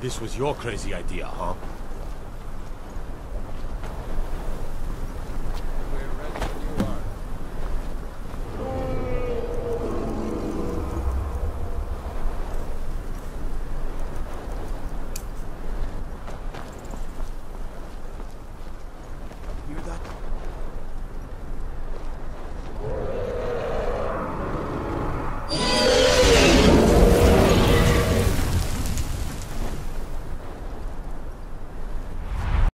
This was your crazy idea, huh?